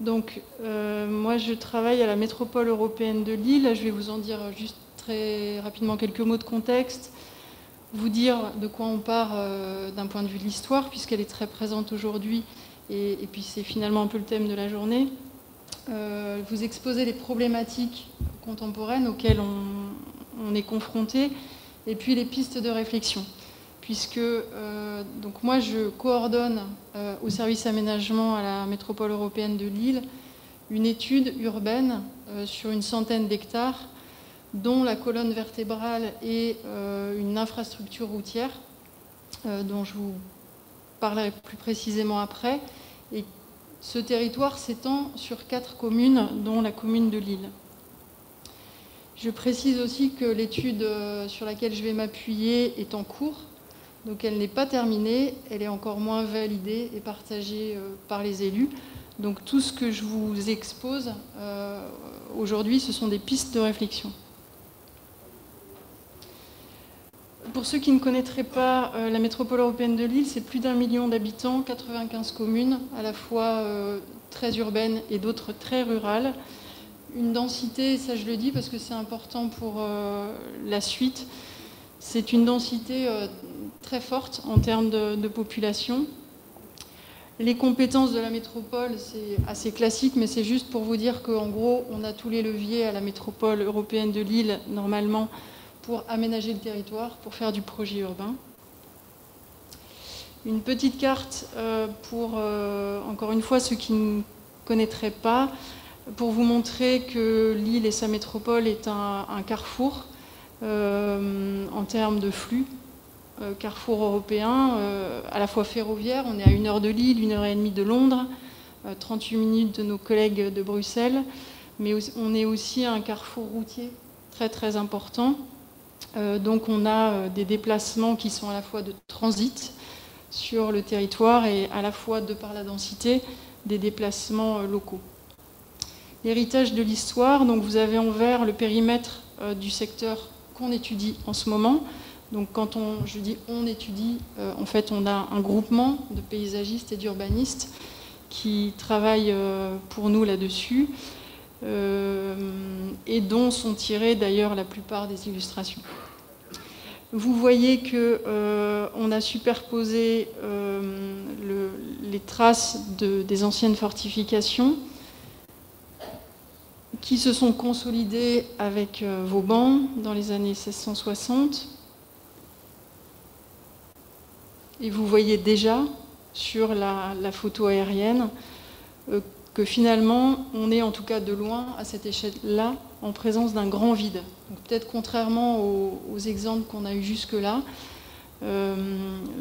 Donc, euh, moi, je travaille à la métropole européenne de Lille. Je vais vous en dire juste très rapidement quelques mots de contexte, vous dire de quoi on part euh, d'un point de vue de l'histoire, puisqu'elle est très présente aujourd'hui, et, puis c'est finalement un peu le thème de la journée. Euh, vous exposer les problématiques contemporaines auxquelles on, est confronté, et puis les pistes de réflexion puisque euh, donc moi je coordonne euh, au service aménagement à la métropole européenne de Lille une étude urbaine euh, sur une centaine d'hectares dont la colonne vertébrale est une infrastructure routière dont je vous parlerai plus précisément après. Et ce territoire s'étend sur quatre communes dont la commune de Lille. Je précise aussi que l'étude sur laquelle je vais m'appuyer est en cours donc elle n'est pas terminée, elle est encore moins validée et partagée euh, par les élus. Donc tout ce que je vous expose euh, aujourd'hui, ce sont des pistes de réflexion. Pour ceux qui ne connaîtraient pas euh, la métropole européenne de Lille, c'est plus d'un million d'habitants, 95 communes, à la fois très urbaines et d'autres très rurales. Une densité, ça je le dis parce que c'est important pour la suite, c'est une densité très forte en termes de, population. Les compétences de la métropole, c'est assez classique, mais c'est juste pour vous dire qu'en gros, on a tous les leviers à la métropole européenne de Lille, normalement, pour aménager le territoire, pour faire du projet urbain. Une petite carte euh, pour, euh, encore une fois, ceux qui ne connaîtraient pas, pour vous montrer que Lille et sa métropole est un, carrefour euh, en termes de flux. Euh, carrefour européen, euh, à la fois ferroviaire, on est à une heure de Lille, une heure et demie de Londres, 38 euh, minutes de nos collègues de Bruxelles, mais on est aussi un carrefour routier très très important. donc on a des déplacements qui sont à la fois de transit sur le territoire et à la fois de par la densité des déplacements locaux. L'héritage de l'histoire, donc vous avez en vert le périmètre du secteur qu'on étudie en ce moment, donc quand on, je dis on étudie, euh, en fait on a un groupement de paysagistes et d'urbanistes qui travaillent euh, pour nous là-dessus euh, et dont sont tirées d'ailleurs la plupart des illustrations. Vous voyez qu'on a superposé les traces des anciennes fortifications qui se sont consolidées avec Vauban dans les années 1660 et vous voyez déjà sur la, photo aérienne euh, que finalement, on est en tout cas de loin, à cette échelle-là, en présence d'un grand vide. Peut-être contrairement aux, exemples qu'on a eus jusque-là, euh,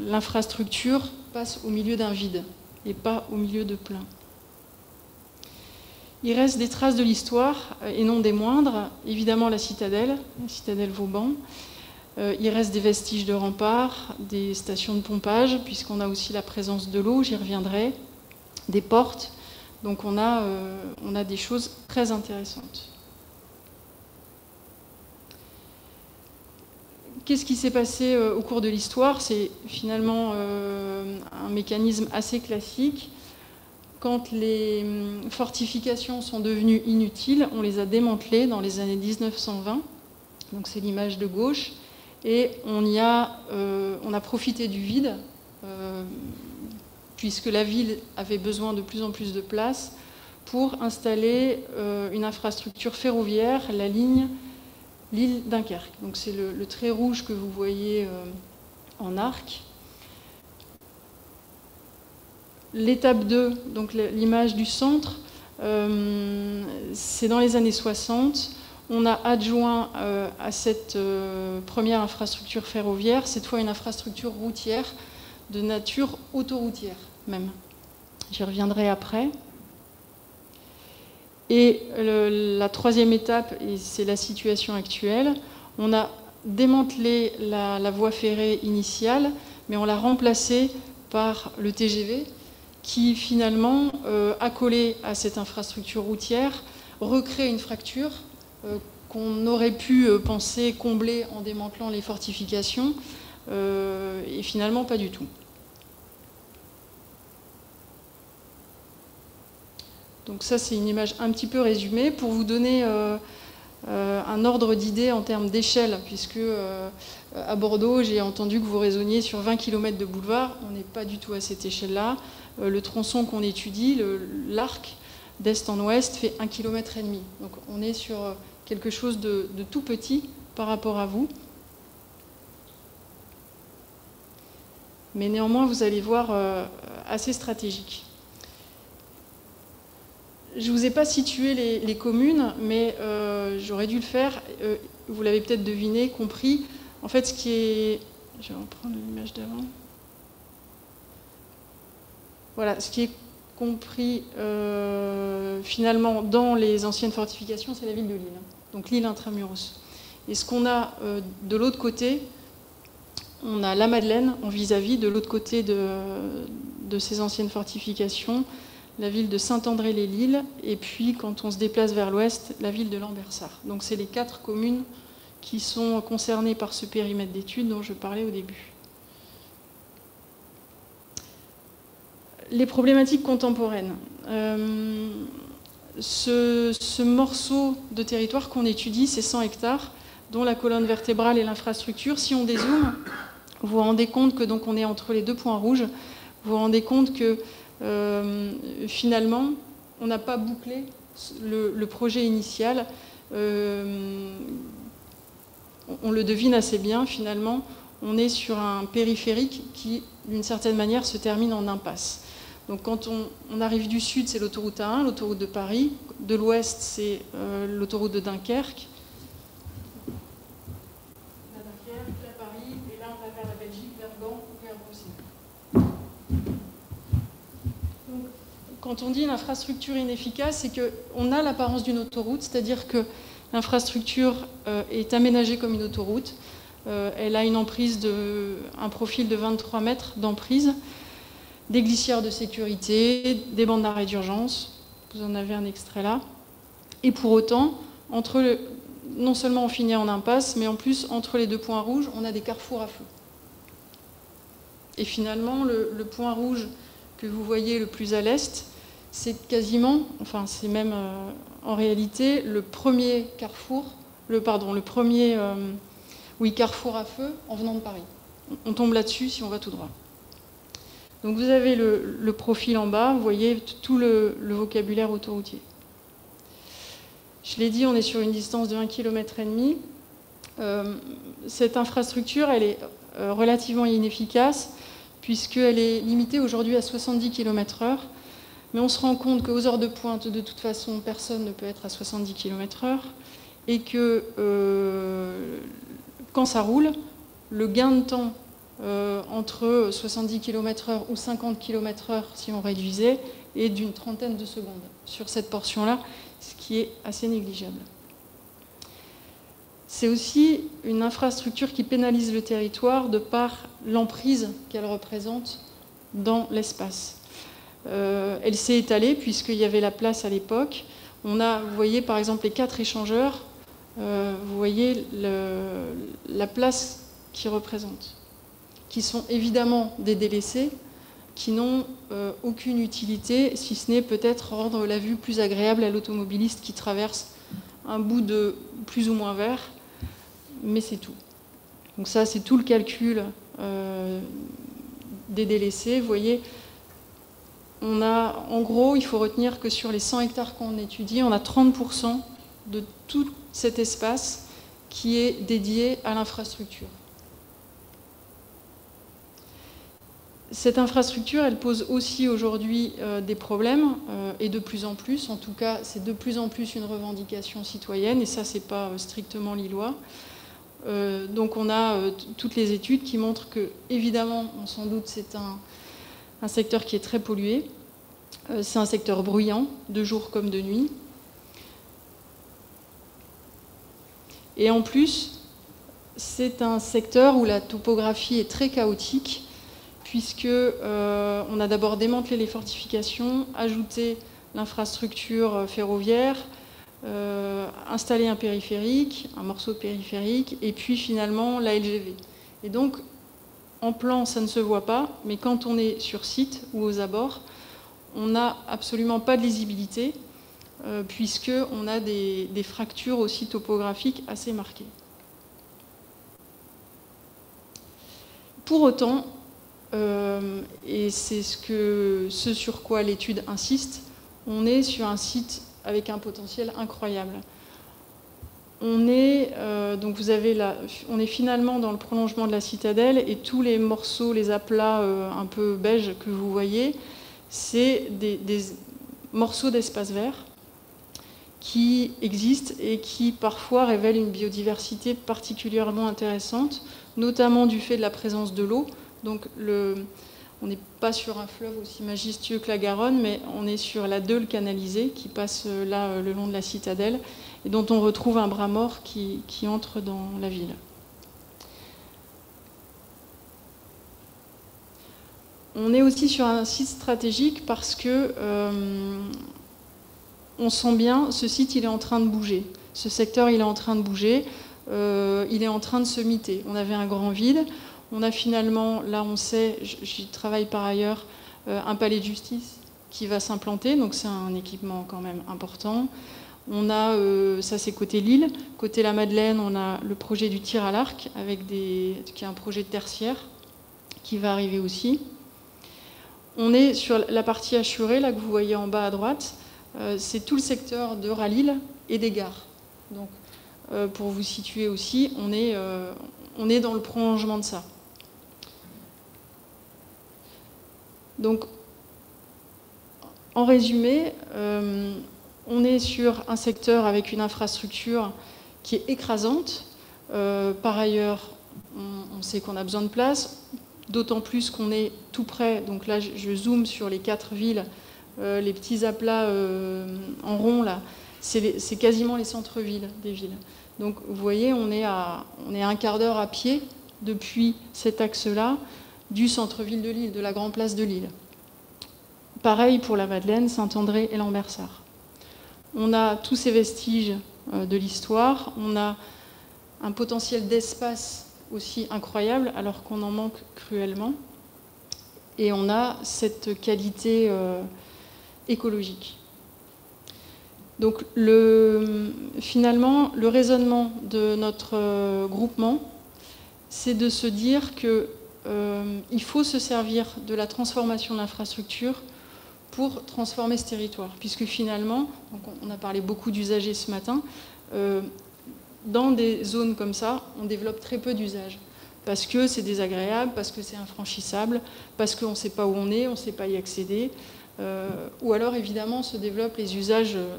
l'infrastructure passe au milieu d'un vide et pas au milieu de plein. Il reste des traces de l'histoire, euh, et non des moindres, évidemment la citadelle, la citadelle Vauban, il reste des vestiges de remparts, des stations de pompage, puisqu'on a aussi la présence de l'eau, j'y reviendrai, des portes. Donc on a, euh, on a des choses très intéressantes. Qu'est-ce qui s'est passé euh, au cours de l'histoire? C'est finalement un mécanisme assez classique. Quand les hum, fortifications sont devenues inutiles, on les a démantelées dans les années 1920. Donc c'est l'image de gauche. Et on, y a, euh, on a profité du vide, euh, puisque la ville avait besoin de plus en plus de place pour installer euh, une infrastructure ferroviaire, la ligne Lille-Dunkerque. Donc c'est le, trait rouge que vous voyez en arc. L'étape 2, donc l'image du centre, c'est dans les années 60 on a adjoint euh, à cette euh, première infrastructure ferroviaire, cette fois une infrastructure routière, de nature autoroutière même. J'y reviendrai après. Et la troisième étape, et c'est la situation actuelle, on a démantelé la, voie ferrée initiale, mais on l'a remplacée par le TGV, qui finalement, euh, accolé à cette infrastructure routière, recrée une fracture qu'on aurait pu euh, penser combler en démantelant les fortifications, euh, et finalement pas du tout. Donc ça, c'est une image un petit peu résumée pour vous donner un ordre d'idée en termes d'échelle, puisque à Bordeaux, j'ai entendu que vous raisonniez sur 20 km de boulevard. On n'est pas du tout à cette échelle-là. le tronçon qu'on étudie, l'arc, d'est en ouest, fait 1,5 km. Donc on est sur quelque chose de tout petit par rapport à vous. mais néanmoins vous allez voir euh, assez stratégique. Je ne vous ai pas situé les, communes, mais euh, j'aurais dû le faire. Euh, vous l'avez peut-être deviné, compris. En fait, ce qui est... Je vais reprendre l'image d'avant. Voilà, ce qui est compris finalement dans les anciennes fortifications, c'est la ville de Lille. Donc l'île intramuros. Et ce qu'on a de l'autre côté, on a la Madeleine en vis-à-vis de l'autre côté de, ces anciennes fortifications, la ville de Saint-André-les-Lilles, et puis quand on se déplace vers l'ouest, la ville de Lambersart. Donc c'est les quatre communes qui sont concernées par ce périmètre d'études dont je parlais au début. Les problématiques contemporaines. Euh, ce, morceau de territoire qu'on étudie, c'est 100 hectares, dont la colonne vertébrale et l'infrastructure. Si on dézoome, vous vous rendez compte que donc on est entre les deux points rouges. Vous vous rendez compte que euh, finalement, on n'a pas bouclé le, projet initial. Euh, on le devine assez bien finalement. On est sur un périphérique qui, d'une certaine manière, se termine en impasse. Donc quand on, arrive du sud, c'est l'autoroute A1, l'autoroute de Paris. De l'ouest, c'est euh, l'autoroute de Dunkerque. quand on dit une infrastructure inefficace, c'est qu'on a l'apparence d'une autoroute, c'est-à-dire que l'infrastructure euh, est aménagée comme une autoroute. Euh, elle a une emprise de, un profil de 23 mètres d'emprise, des glissières de sécurité, des bandes d'arrêt d'urgence. Vous en avez un extrait là. Et pour autant, non seulement on finit en impasse, mais en plus, entre les deux points rouges, on a des carrefours à feu. Et finalement, le point rouge que vous voyez le plus à l'est, c'est quasiment, enfin c'est même euh, en réalité le premier carrefour, le pardon, le premier euh, oui, carrefour à feu en venant de Paris. On, tombe là-dessus si on va tout droit. Donc vous avez le, profil en bas, vous voyez tout le, vocabulaire autoroutier. Je l'ai dit, on est sur une distance de 1,5 km. Euh, cette infrastructure, elle est relativement inefficace puisqu'elle est limitée aujourd'hui à 70 km/h mais on se rend compte qu'aux heures de pointe, de toute façon, personne ne peut être à 70 km/h et que euh, quand ça roule, le gain de temps euh, entre 70 km/h ou 50 km/h, si on réduisait, est d'une trentaine de secondes sur cette portion-là, ce qui est assez négligeable. C'est aussi une infrastructure qui pénalise le territoire de par l'emprise qu'elle représente dans l'espace. Euh, elle s'est étalée puisqu'il y avait la place à l'époque. On a, vous voyez par exemple les quatre échangeurs, euh, vous voyez la place qu'ils représentent, qui sont évidemment des délaissés, qui n'ont euh, aucune utilité, si ce n'est peut-être rendre la vue plus agréable à l'automobiliste qui traverse un bout de plus ou moins vert, mais c'est tout. Donc ça, c'est tout le calcul des délaissés. Vous voyez, on a, en gros, il faut retenir que sur les 100 hectares qu'on étudie, on a 30% de tout cet espace qui est dédié à l'infrastructure. Cette infrastructure, elle pose aussi aujourd'hui euh, des problèmes, euh, et de plus en plus, en tout cas, c'est de plus en plus une revendication citoyenne, et ça, c'est pas euh, strictement lillois. donc on a toutes les études qui montrent que, évidemment, on s'en doute, c'est un, secteur qui est très pollué. C'est un secteur bruyant, de jour comme de nuit. Et en plus, c'est un secteur où la topographie est très chaotique, puisque euh, on a d'abord démantelé les fortifications, ajouté l'infrastructure euh, ferroviaire, installé un périphérique, un morceau périphérique, et puis finalement la LGV. Et donc en plan, ça ne se voit pas, mais quand on est sur site ou aux abords, on n'a absolument pas de lisibilité, euh, puisqu'on a des, fractures aussi topographiques assez marquées. Pour autant, euh, et c'est ce, ce sur quoi l'étude insiste, on est sur un site avec un potentiel incroyable. On est, euh, donc vous avez on est finalement dans le prolongement de la citadelle et tous les morceaux, les aplats euh, un peu beige que vous voyez, c'est des, morceaux d'espace vert qui existent et qui parfois révèlent une biodiversité particulièrement intéressante, notamment du fait de la présence de l'eau. Donc on n'est pas sur un fleuve aussi majestueux que la Garonne, mais on est sur la Deule canalisée qui passe euh, là le long de la citadelle et dont on retrouve un bras mort qui, entre dans la ville. On est aussi sur un site stratégique parce que euh, on sent bien, ce site il est en train de bouger. Ce secteur il est en train de bouger, euh, il est en train de se miter. On avait un grand vide, on a finalement, là on sait, j'y travaille par ailleurs, euh, un palais de justice qui va s'implanter, donc c'est un équipement quand même important. On a, euh, ça c'est côté Lille, côté la Madeleine, on a le projet du tir à l'arc, avec des, qui est un projet tertiaire, qui va arriver aussi. On est sur la partie assurée, là que vous voyez en bas à droite, euh, c'est tout le secteur de Ralille et des gares. Donc, pour vous situer aussi, on est dans le prolongement de ça. Donc, en résumé, on est sur un secteur avec une infrastructure qui est écrasante. Euh, par ailleurs, on, sait qu'on a besoin de place, d'autant plus qu'on est tout près. Donc là, je, zoome sur les quatre villes, euh, les petits aplats euh, en rond là. C'est quasiment les centres-villes des villes. Donc vous voyez, on est à, on est un quart d'heure à pied depuis cet axe-là du centre-ville de Lille, de la grande place de Lille. Pareil pour la Madeleine, Saint-André et Lambersart on a tous ces vestiges euh, de l'histoire, on a un potentiel d'espace aussi incroyable alors qu'on en manque cruellement, et on a cette qualité euh, écologique. Donc finalement, le raisonnement de notre euh, groupement, c'est de se dire qu'il faut se servir de la transformation de l'infrastructure pour transformer ce territoire. Puisque finalement, on a parlé beaucoup d'usagers ce matin, euh, dans des zones comme ça, on développe très peu d'usages. Parce que c'est désagréable, parce que c'est infranchissable, parce qu'on ne sait pas où on est, on ne sait pas y accéder. Euh, ou alors évidemment se développent les usages euh,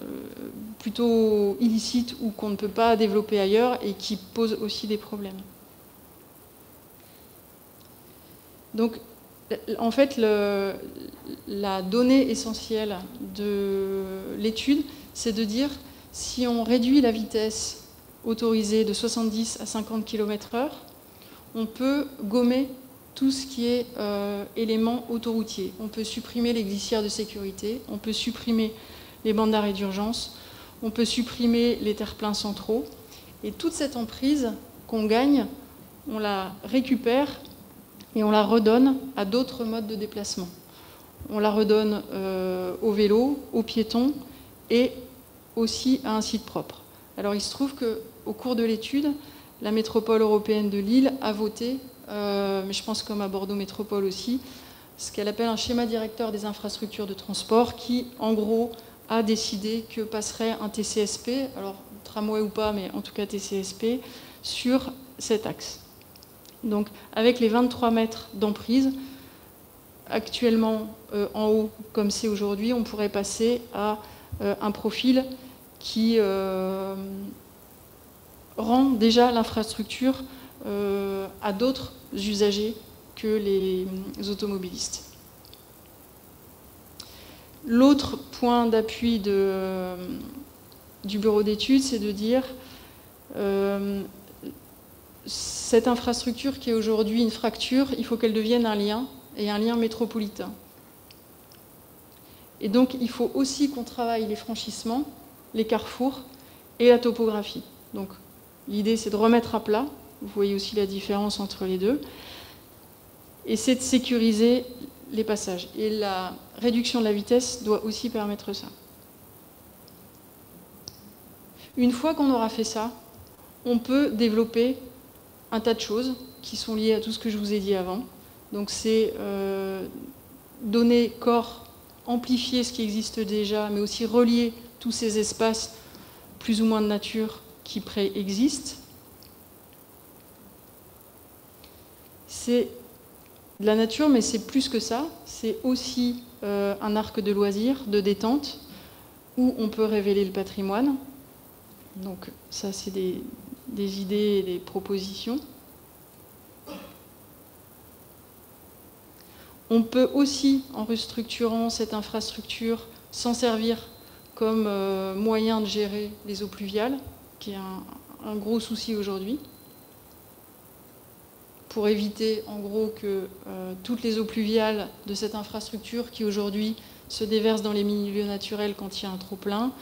plutôt illicites ou qu'on ne peut pas développer ailleurs et qui posent aussi des problèmes. Donc en fait, la donnée essentielle de l'étude, c'est de dire si on réduit la vitesse autorisée de 70 à 50 km/h, on peut gommer tout ce qui est euh, élément autoroutier. On peut supprimer les glissières de sécurité, on peut supprimer les bandes d'arrêt d'urgence, on peut supprimer les terre-pleins centraux. Et toute cette emprise qu'on gagne, on la récupère et on la redonne à d'autres modes de déplacement. On la redonne euh, au vélo, aux piétons et aussi à un site propre. Alors il se trouve qu'au cours de l'étude, la métropole européenne de Lille a voté, euh, mais je pense comme à Bordeaux Métropole aussi, ce qu'elle appelle un schéma directeur des infrastructures de transport qui, en gros, a décidé que passerait un TCSP, alors tramway ou pas, mais en tout cas TCSP, sur cet axe. Donc avec les 23 mètres d'emprise, actuellement euh, en haut, comme c'est aujourd'hui, on pourrait passer à euh, un profil qui euh, rend déjà l'infrastructure à d'autres usagers que les automobilistes. L'autre point d'appui du bureau d'études, c'est de dire cette infrastructure qui est aujourd'hui une fracture, il faut qu'elle devienne un lien, et un lien métropolitain. Et donc il faut aussi qu'on travaille les franchissements, les carrefours et la topographie. Donc l'idée c'est de remettre à plat, vous voyez aussi la différence entre les deux, et c'est de sécuriser les passages. Et réduction de la vitesse doit aussi permettre ça. Une fois qu'on aura fait ça, on peut développer un tas de choses qui sont liées à tout ce que je vous ai dit avant. Donc c'est euh, donner corps, amplifier ce qui existe déjà, mais aussi relier tous ces espaces plus ou moins de nature qui préexistent. C'est de la nature, mais c'est plus que ça. C'est aussi euh, un arc de loisirs, de détente, où on peut révéler le patrimoine. Donc ça, c'est des, des idées et des propositions. On peut aussi, en restructurant cette infrastructure, s'en servir comme euh, moyen de gérer les eaux pluviales, qui est un, gros souci aujourd'hui, pour éviter en gros que euh, toutes les eaux pluviales de cette infrastructure qui aujourd'hui se déversent dans les milieux naturels quand il y a un trop plein,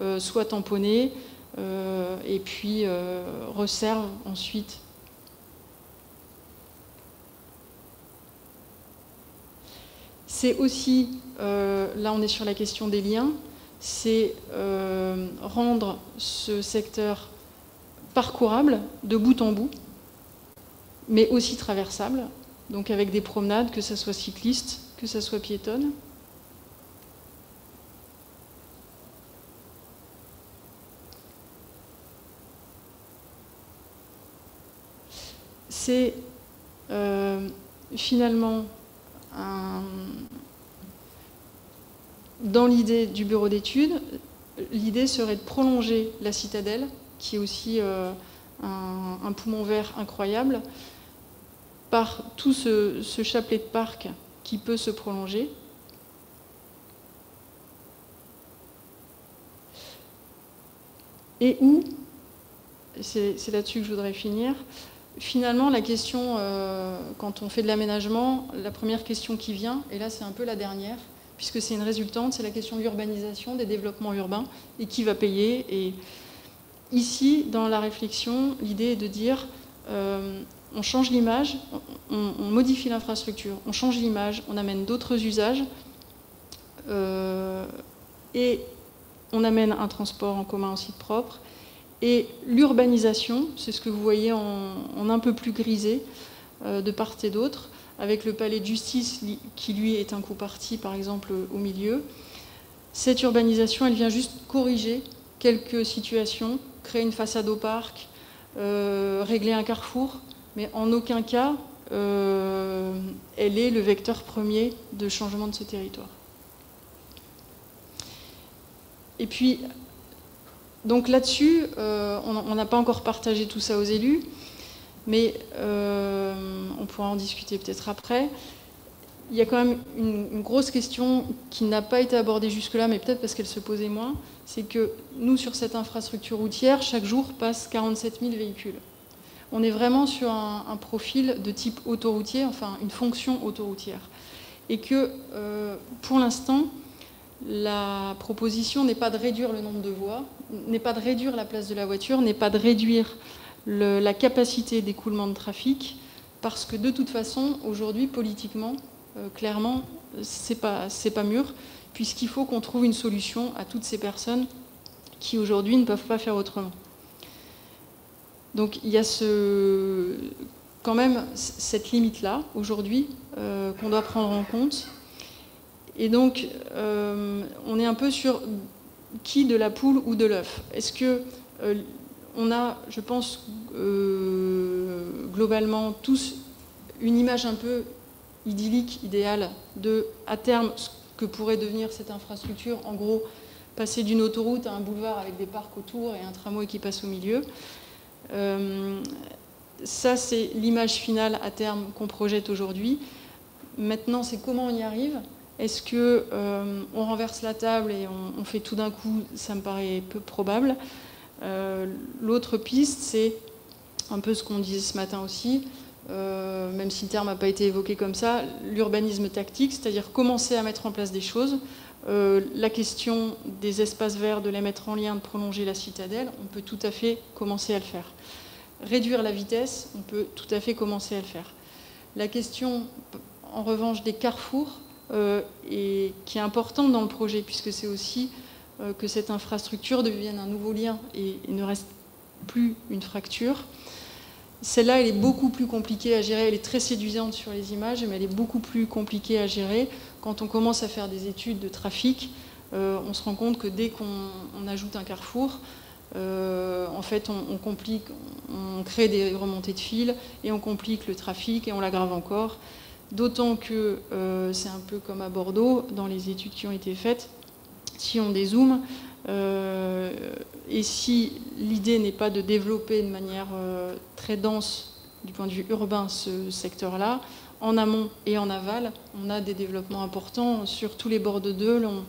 euh, soient tamponnées et puis resservent ensuite. C'est aussi, euh, là on est sur la question des liens, c'est euh, rendre ce secteur parcourable de bout en bout, mais aussi traversable, donc avec des promenades, que ce soit cycliste, que ce soit piétonne. C'est euh, finalement dans l'idée du bureau d'études, l'idée serait de prolonger la citadelle, qui est aussi euh, un, poumon vert incroyable, par tout ce, chapelet de parc qui peut se prolonger. Et où, c'est là-dessus que je voudrais finir, finalement, la question, euh, quand on fait de l'aménagement, la première question qui vient, et là c'est un peu la dernière, puisque c'est une résultante, c'est la question de l'urbanisation, des développements urbains, et qui va payer. Et ici, dans la réflexion, l'idée est de dire, euh, on change l'image, on, modifie l'infrastructure, on change l'image, on amène d'autres usages, euh, et on amène un transport en commun en site propre, et l'urbanisation, c'est ce que vous voyez en, un peu plus grisé euh, de part et d'autre, avec le palais de justice qui lui est un coup parti par exemple au milieu. Cette urbanisation, elle vient juste corriger quelques situations, créer une façade au parc, euh, régler un carrefour, mais en aucun cas euh, elle est le vecteur premier de changement de ce territoire. Et puis, donc là-dessus, euh, on n'a pas encore partagé tout ça aux élus, mais euh, on pourra en discuter peut-être après. Il y a quand même une, grosse question qui n'a pas été abordée jusque-là, mais peut-être parce qu'elle se posait moins, c'est que nous, sur cette infrastructure routière, chaque jour passent 47 000 véhicules. On est vraiment sur un, profil de type autoroutier, enfin une fonction autoroutière. Et que euh, pour l'instant, la proposition n'est pas de réduire le nombre de voies, n'est pas de réduire la place de la voiture, n'est pas de réduire la capacité d'écoulement de trafic, parce que de toute façon, aujourd'hui, politiquement, euh, clairement, c'est pas, pas mûr, puisqu'il faut qu'on trouve une solution à toutes ces personnes qui aujourd'hui ne peuvent pas faire autrement. Donc il y a ce, quand même cette limite-là, aujourd'hui, euh, qu'on doit prendre en compte, et donc, euh, on est un peu sur qui de la poule ou de l'œuf. Est-ce que euh, on a, je pense, euh, globalement tous une image un peu idyllique, idéale, de à terme ce que pourrait devenir cette infrastructure, en gros, passer d'une autoroute à un boulevard avec des parcs autour et un tramway qui passe au milieu. ça, c'est l'image finale à terme qu'on projette aujourd'hui. Maintenant, c'est comment on y arrive. Est-ce qu'on euh, renverse la table et on, fait tout d'un coup Ça me paraît peu probable. Euh, l'autre piste, c'est un peu ce qu'on disait ce matin aussi, euh, même si le terme n'a pas été évoqué comme ça, l'urbanisme tactique, c'est-à-dire commencer à mettre en place des choses. la question des espaces verts, de les mettre en lien, de prolonger la citadelle, on peut tout à fait commencer à le faire. Réduire la vitesse, on peut tout à fait commencer à le faire. La question, en revanche, des carrefours, et qui est importante dans le projet, puisque c'est aussi que cette infrastructure devienne un nouveau lien et, ne reste plus une fracture. Celle-là, elle est beaucoup plus compliquée à gérer. Elle est très séduisante sur les images, mais elle est beaucoup plus compliquée à gérer. Quand on commence à faire des études de trafic, on se rend compte que dès qu'on ajoute un carrefour, euh, en fait, on, complique, on crée des remontées de fil et on complique le trafic et on l'aggrave encore. D'autant que euh, c'est un peu comme à Bordeaux, dans les études qui ont été faites, si on dézoome, euh, et si l'idée n'est pas de développer de manière très dense du point de vue urbain ce secteur-là, en amont et en aval, on a des développements importants sur tous les bords de Deule. On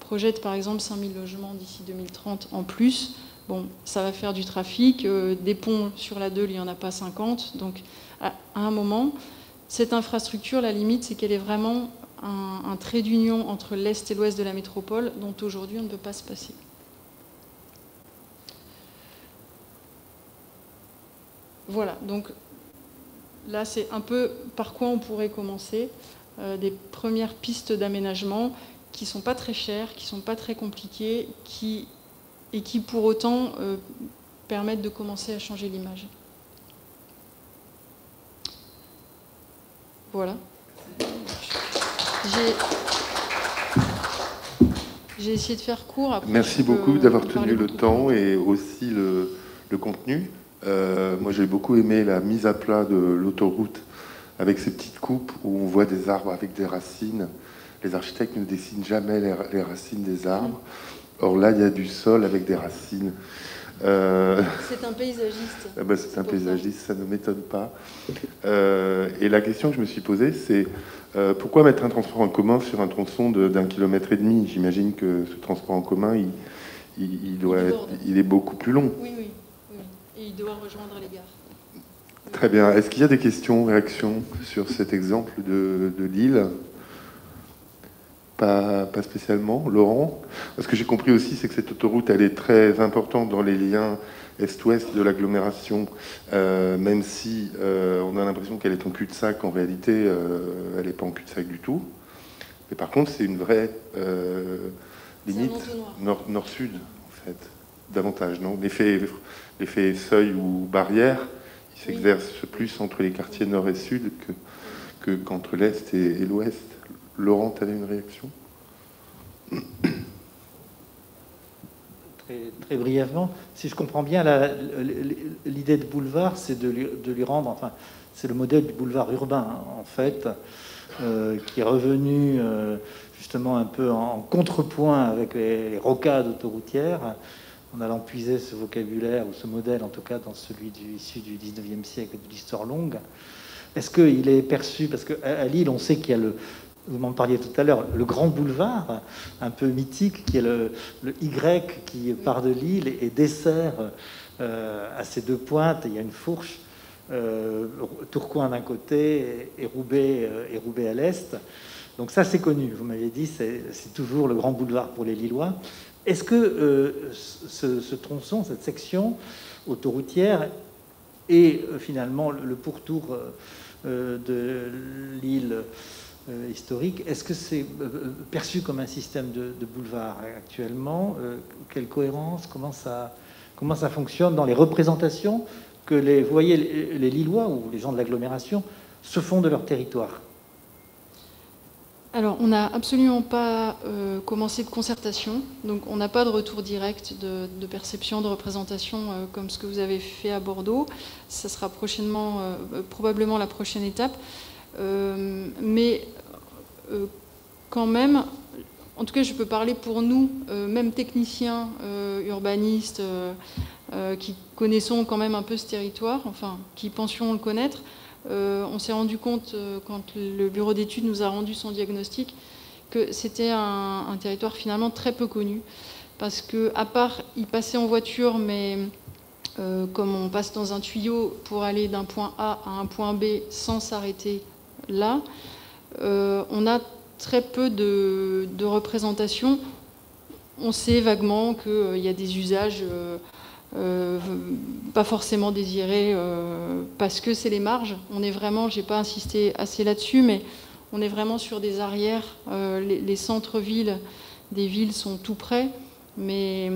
projette par exemple 5000 logements d'ici 2030 en plus. Bon, ça va faire du trafic. Euh, des ponts sur la Deule, il n'y en a pas 50. Donc, à, un moment, cette infrastructure, la limite, c'est qu'elle est vraiment un, trait d'union entre l'Est et l'Ouest de la métropole, dont aujourd'hui on ne peut pas se passer. Voilà, donc là, c'est un peu par quoi on pourrait commencer. Euh, des premières pistes d'aménagement qui ne sont pas très chères, qui ne sont pas très compliquées, et qui pour autant euh, permettent de commencer à changer l'image. Voilà. J'ai essayé de faire court. Merci beaucoup d'avoir tenu le temps et aussi le, contenu. Euh, moi, j'ai beaucoup aimé la mise à plat de l'autoroute avec ces petites coupes où on voit des arbres avec des racines. Les architectes ne dessinent jamais les, racines des arbres. Or là, il y a du sol avec des racines. Euh, c'est un paysagiste. Ah bah, c'est un paysagiste, ça. ne m'étonne pas. Euh, et la question que je me suis posée, c'est euh, pourquoi mettre un transport en commun sur un tronçon d'un kilomètre et demi? J'imagine que ce transport en commun, il, doit il est beaucoup plus long. Oui, oui, Et il doit rejoindre les gares. Très bien. Est-ce qu'il y a des questions, réactions sur cet exemple de, de Lille? Pas, spécialement. Laurent Ce que j'ai compris aussi, c'est que cette autoroute, elle est très importante dans les liens est-ouest de l'agglomération, euh, même si euh, on a l'impression qu'elle est en cul-de-sac, en réalité, euh, elle n'est pas en cul-de-sac du tout. Mais par contre, c'est une vraie limite nord-sud, en fait, davantage, non? L'effet seuil ou barrière, il s'exerce plus entre les quartiers nord et sud que qu'entre l'est et l'ouest. Laurent, tu avais une réaction très, brièvement, si je comprends bien, l'idée de boulevard, c'est de, lui rendre, enfin, c'est le modèle du boulevard urbain, en fait, euh, qui est revenu euh, justement un peu en, contrepoint avec les, rocades autoroutières, en allant puiser ce vocabulaire, ou ce modèle en tout cas, dans celui du, issu du 19e siècle et de l'histoire longue. Est-ce qu'il est perçu, parce qu'à Lille, on sait qu'il y a le, vous m'en parliez tout à l'heure, le grand boulevard, un peu mythique, qui est le, Y qui part de l'île et, dessert euh, à ces deux pointes. Il y a une fourche, euh, Tourcoing d'un côté et Roubaix, euh, et Roubaix à l'est. Donc ça, c'est connu. Vous m'avez dit, c'est toujours le grand boulevard pour les Lillois. Est-ce que ce, ce, tronçon, cette section autoroutière, est finalement le pourtour de l'île euh, historique. Est-ce que c'est euh, perçu comme un système de, boulevard actuellement euh, Quelle cohérence comment ça, comment ça fonctionne dans les représentations que les, les, Lillois ou les gens de l'agglomération se font de leur territoire? Alors, on n'a absolument pas commencé de concertation, donc on n'a pas de retour direct de, perception, de représentation comme ce que vous avez fait à Bordeaux. Ça sera prochainement, probablement la prochaine étape. mais euh, quand même, en tout cas je peux parler pour nous, euh, même techniciens, euh, urbanistes, qui connaissons quand même un peu ce territoire, enfin qui pensions le connaître, on s'est rendu compte quand le bureau d'études nous a rendu son diagnostic que c'était un, territoire finalement très peu connu. Parce que à part y passer en voiture, mais comme on passe dans un tuyau pour aller d'un point A à un point B sans s'arrêter là, euh, on a très peu de, représentations. On sait vaguement qu'il euh, y a des usages euh, pas forcément désirés parce que c'est les marges. On est vraiment, j'ai pas insisté assez là-dessus, mais on est vraiment sur des arrières. les, centres-villes des villes sont tout près, mais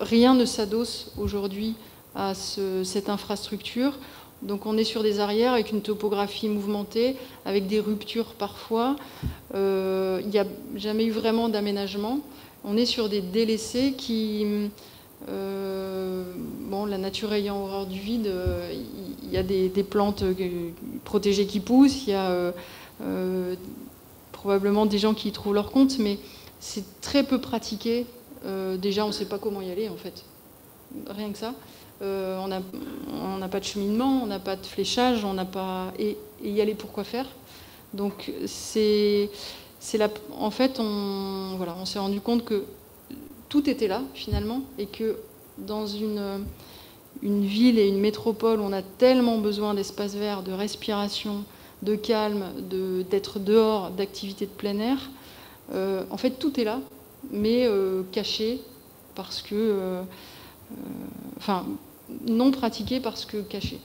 rien ne s'adosse aujourd'hui à cette infrastructure. Donc on est sur des arrières avec une topographie mouvementée, avec des ruptures parfois. Il n'y a jamais eu vraiment d'aménagement. On est sur des délaissés qui, euh, bon, la nature ayant horreur du vide, euh, il y a des, plantes protégées qui poussent, il y a euh, probablement des gens qui y trouvent leur compte, mais c'est très peu pratiqué. déjà, on ne sait pas comment y aller, en fait. Rien que ça. On n'a pas de cheminement, on n'a pas de fléchage, on n'a pas... Et, y aller, pourquoi faire Donc, c'est... En fait, on, s'est rendu compte que tout était là finalement et que dans une, ville et une métropole, on a tellement besoin d'espace vert, de respiration, de calme, d'être dehors, d'activités de plein air. Euh, en fait, tout est là, mais euh, caché parce que, euh, enfin, non pratiqué parce que caché.